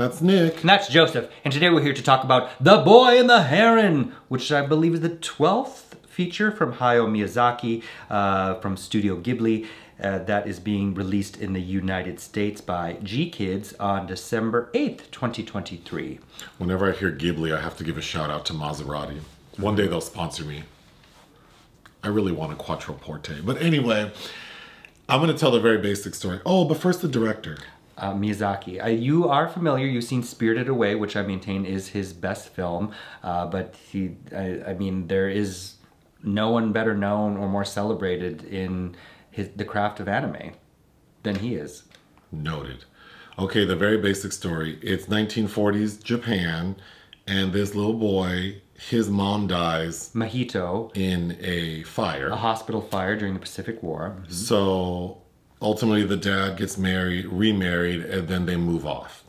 That's Nick. And that's Joseph. And today we're here to talk about The Boy and the Heron, which I believe is the 12th feature from Hayao Miyazaki uh, from Studio Ghibli. Uh, that is being released in the United States by GKIDS on December 8th, 2023. Whenever I hear Ghibli, I have to give a shout out to Maserati. One day they'll sponsor me. I really want a Quattroporte. But anyway, I'm going to tell the very basic story. Oh, but first the director. Uh, Miyazaki. Uh, you are familiar, you've seen Spirited Away, which I maintain is his best film. Uh, but he, I, I mean, there is no one better known or more celebrated in his, the craft of anime than he is. Noted. Okay, the very basic story. It's 1940s Japan, and this little boy, his mom dies Mahito, in a fire. a hospital fire during the Pacific War. So ultimately, the dad gets married, remarried, and then they move off.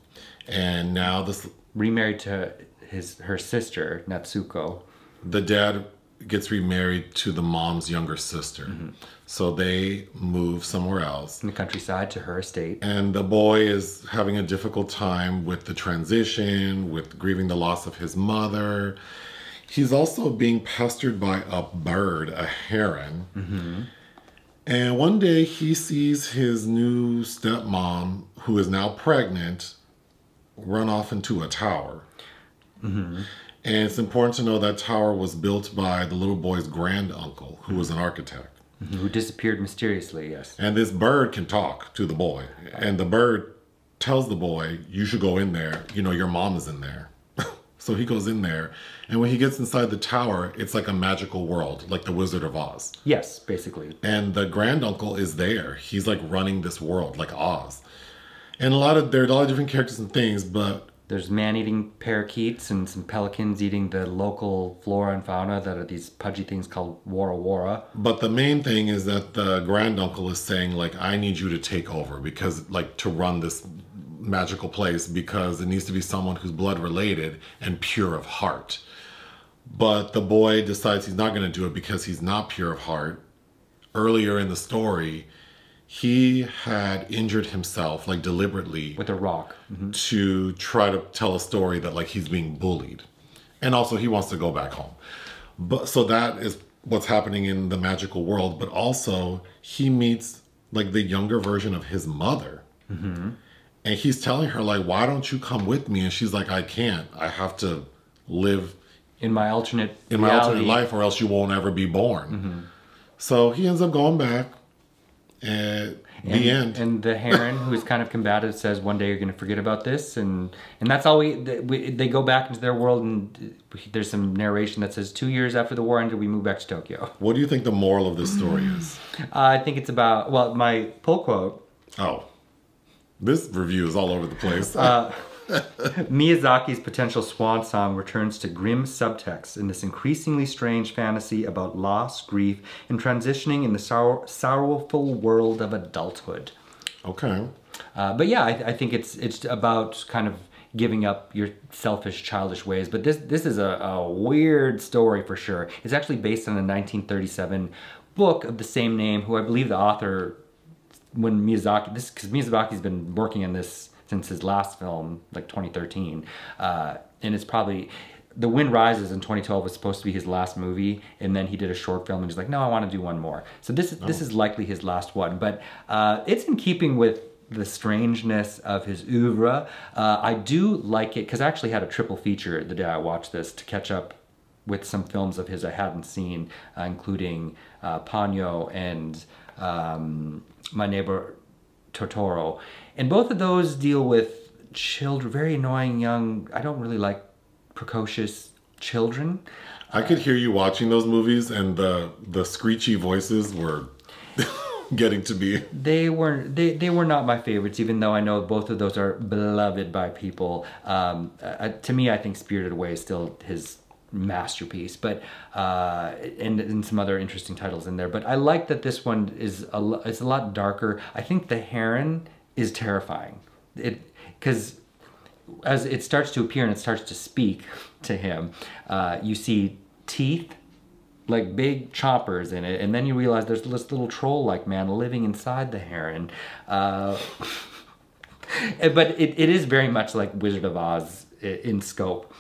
And now this, Remarried to his her sister, Natsuko. the dad gets remarried to the mom's younger sister. Mm-hmm. So they move somewhere else. in the countryside to her estate. And the boy is having a difficult time with the transition, with grieving the loss of his mother. He's also being pestered by a bird, a heron. Mm-hmm. And one day he sees his new stepmom, who is now pregnant, run off into a tower. Mm-hmm. And it's important to know that tower was built by the little boy's granduncle, who was an architect. Mm-hmm. Who disappeared mysteriously, yes. And this bird can talk to the boy. And the bird tells the boy, You should go in there. You know, your mom is in there. So he goes in there. And when he gets inside the tower, it's like a magical world, like the Wizard of Oz. Yes, basically. And the granduncle is there. He's like running this world, like Oz. And a lot of, there are a lot of different characters and things, but There's man-eating parakeets and some pelicans eating the local flora and fauna that are these pudgy things called wara wara. But the main thing is that the granduncle is saying, like, I need you to take over because, like, to run this magical place because it needs to be someone who's blood related and pure of heart. But the boy decides he's not going to do it because he's not pure of heart. Earlier in the story, he had injured himself, like, deliberately with a rock. Mm-hmm. to try to tell a story that like he's being bullied and also he wants to go back home but so that is what's happening in the magical world but also he meets like the younger version of his mother mm-hmm. And he's telling her like why don't you come with me? And she's like i can't. I have to live In my alternate in my reality, alternate life or else you won't ever be born. So he ends up going back and the end. And the heron, who's kind of combative, says one day you're going to forget about this, and and that's all we, we. They go back into their world, and there's some narration that says two years after the war ended, we moved back to Tokyo. what do you think the moral of this story is? Uh, I think it's about well, my pull quote oh this review is all over the place Uh, Miyazaki's potential swan song returns to grim subtext in this increasingly strange fantasy about loss, grief, and transitioning in the sorrow- sorrowful world of adulthood. okay Uh, but yeah, I, I think it's it's about kind of giving up your selfish, childish ways. But this this is a, a weird story for sure. It's actually based on a 1937 book of the same name, who I believe the author, when Miyazaki, this because Miyazaki's been working on this since his last film, like 2013, uh, and it's probably. The Wind Rises in 2012 was supposed to be his last movie, and then he did a short film, and he's like, "No, I want to do one more." So this is this is likely his last one, but uh, it's in keeping with the strangeness of his oeuvre. Uh, I do like it because I actually had a triple feature the day I watched this to catch up with some films of his I hadn't seen, uh, including uh, Ponyo and um, My Neighbor Totoro. And both of those deal with children, very annoying young, I don't really like precocious children. I could hear you watching those movies, and the the screechy voices were getting to be. They were they, they were not my favorites, even though I know both of those are beloved by people. Um, uh, to me, I think Spirited Away is still his masterpiece, but uh, and, and some other interesting titles in there. But I like that this one is a a lot darker. I think the heron is terrifying. It because as it starts to appear and it starts to speak to him, uh, you see teeth like big choppers in it, and then you realize there's this little troll-like man living inside the heron. Uh, but it, it is very much like Wizard of Oz in scope.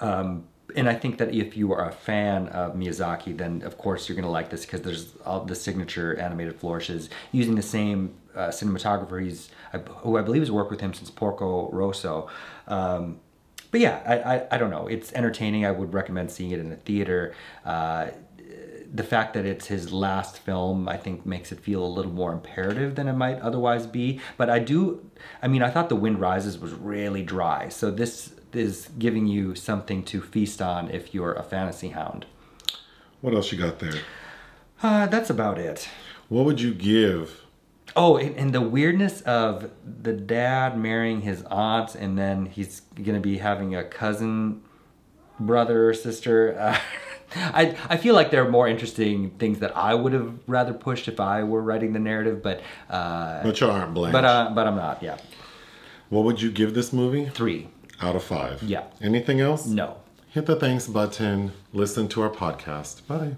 Um, and I think that if you are a fan of Miyazaki, then of course you're going to like this because there's all the signature animated flourishes using the same uh, cinematographer he's, who I believe has worked with him since Porco Rosso. Um, but yeah, I, I, I don't know. It's entertaining. I would recommend seeing it in a theater. Uh, the fact that it's his last film, I think, makes it feel a little more imperative than it might otherwise be. But I do, I mean, I thought The Wind Rises was really dry. So this is giving you something to feast on if you're a fantasy hound. What else you got there? Uh, that's about it. What would you give? Oh, and, and the weirdness of the dad marrying his aunt, and then he's gonna be having a cousin, brother or sister. Uh, I I feel like there are more interesting things that I would have rather pushed if I were writing the narrative, but uh, But you aren't Blanche. but uh, but I'm not. Yeah, what would you give this movie? three. Out of five. Yeah. Anything else? No. Hit the thanks button. Listen to our podcast. Bye.